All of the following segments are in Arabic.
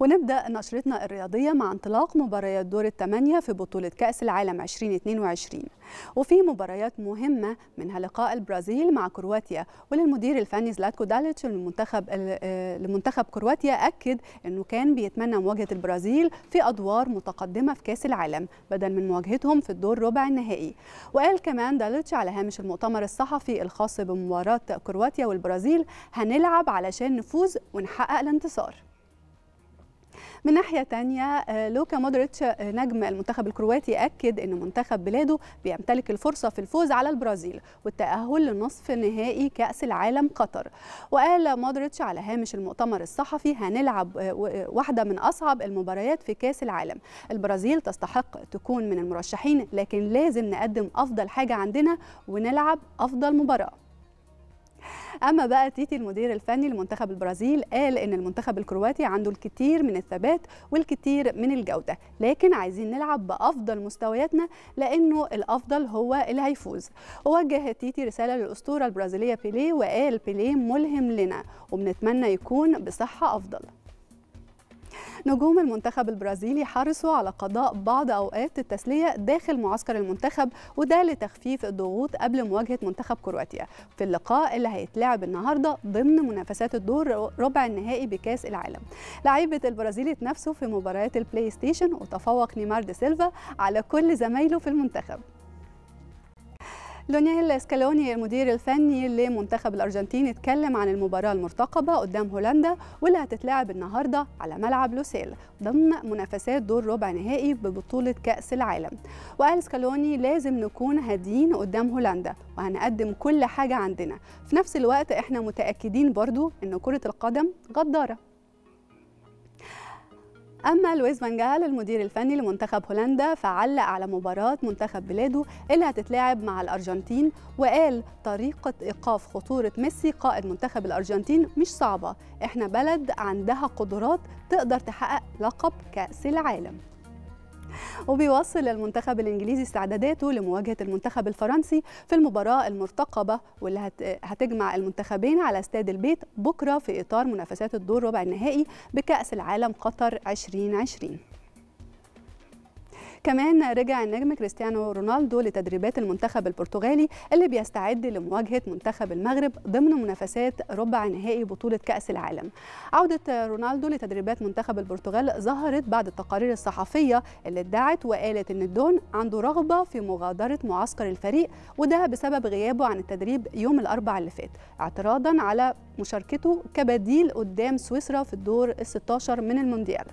ونبدأ نشرتنا الرياضية مع انطلاق مباريات دور الثمانية في بطولة كأس العالم 2022 وفي مباريات مهمة منها لقاء البرازيل مع كرواتيا. وللمدير الفني زلاتكو داليتش للمنتخب لمنتخب كرواتيا أكد أنه كان بيتمنى مواجهة البرازيل في أدوار متقدمة في كأس العالم بدل من مواجهتهم في الدور ربع النهائي. وقال كمان داليتش على هامش المؤتمر الصحفي الخاص بمباراة كرواتيا والبرازيل هنلعب علشان نفوز ونحقق الانتصار. من ناحية تانية لوكا مودريتش نجم المنتخب الكرواتي أكد أن منتخب بلاده بيمتلك الفرصة في الفوز على البرازيل والتأهل لنصف نهائي كأس العالم قطر. وقال مودريتش على هامش المؤتمر الصحفي هنلعب واحدة من أصعب المباريات في كأس العالم. البرازيل تستحق تكون من المرشحين لكن لازم نقدم أفضل حاجة عندنا ونلعب أفضل مباراة. أما بقى تيتي المدير الفني لمنتخب البرازيل قال إن المنتخب الكرواتي عنده الكثير من الثبات والكثير من الجودة لكن عايزين نلعب بأفضل مستوياتنا لأنه الأفضل هو اللي هيفوز. ووجه تيتي رسالة للأسطورة البرازيلية بيليه وقال بيليه ملهم لنا وبنتمنى يكون بصحة أفضل. نجوم المنتخب البرازيلي حرصوا على قضاء بعض أوقات التسلية داخل معسكر المنتخب وده لتخفيف الضغوط قبل مواجهة منتخب كرواتيا في اللقاء اللي هيتلعب النهارده ضمن منافسات الدور ربع النهائي بكأس العالم. لعيبة البرازيل اتنافسوا في مباريات البلاي ستيشن وتفوق نيمار دي سيلفا على كل زمايله في المنتخب. ليونيل سكالوني المدير الفني لمنتخب الأرجنتين اتكلم عن المباراة المرتقبة قدام هولندا واللي هتتلعب النهارده على ملعب لوسيل ضمن منافسات دور ربع نهائي ببطولة كأس العالم. وقال سكالوني لازم نكون هاديين قدام هولندا وهنقدم كل حاجة عندنا. في نفس الوقت إحنا متأكدين برضو إن كرة القدم غدارة. أما لويس فانجال المدير الفني لمنتخب هولندا فعلق على مباراة منتخب بلاده اللي هتتلعب مع الأرجنتين وقال طريقة إيقاف خطورة ميسي قائد منتخب الأرجنتين مش صعبة. إحنا بلد عندها قدرات تقدر تحقق لقب كأس العالم. وبيواصل المنتخب الإنجليزي استعداداته لمواجهة المنتخب الفرنسي في المباراة المرتقبة واللي هتجمع المنتخبين على استاد البيت بكرة في إطار منافسات الدور ربع النهائي بكأس العالم قطر 2020 كمان رجع النجم كريستيانو رونالدو لتدريبات المنتخب البرتغالي اللي بيستعد لمواجهة منتخب المغرب ضمن منافسات ربع نهائي بطولة كأس العالم. عودة رونالدو لتدريبات منتخب البرتغال ظهرت بعد التقارير الصحفية اللي ادعت وقالت إن الدون عنده رغبة في مغادرة معسكر الفريق وده بسبب غيابه عن التدريب يوم الأربعاء اللي فات اعتراضا على مشاركته كبديل قدام سويسرا في الدور ال 16 من المونديال.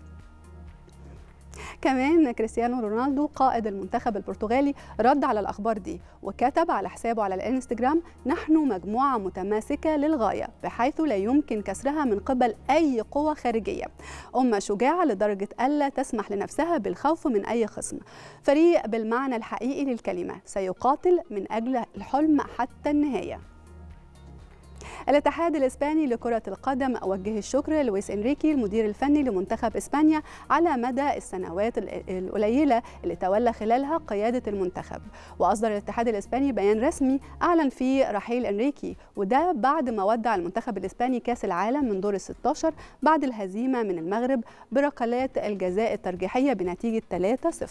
كمان كريستيانو رونالدو قائد المنتخب البرتغالي رد على الأخبار دي وكتب على حسابه على الإنستجرام نحن مجموعة متماسكة للغاية بحيث لا يمكن كسرها من قبل أي قوة خارجية. أمة شجاعة لدرجة ألا تسمح لنفسها بالخوف من أي خصم. فريق بالمعنى الحقيقي للكلمة سيقاتل من أجل الحلم حتى النهاية. الاتحاد الإسباني لكرة القدم وجه الشكر لويس إنريكي المدير الفني لمنتخب إسبانيا على مدى السنوات القليلة اللي تولى خلالها قيادة المنتخب. وأصدر الاتحاد الإسباني بيان رسمي أعلن فيه رحيل إنريكي وده بعد ما ودع المنتخب الإسباني كأس العالم من دور ال 16 بعد الهزيمة من المغرب بركلات الجزاء الترجيحية بنتيجة 3-0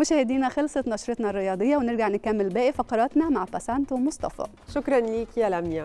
مشاهدينا خلصت نشرتنا الرياضية ونرجع نكمل باقي فقراتنا مع باسانت ومصطفى شكرا ليك يا لميا.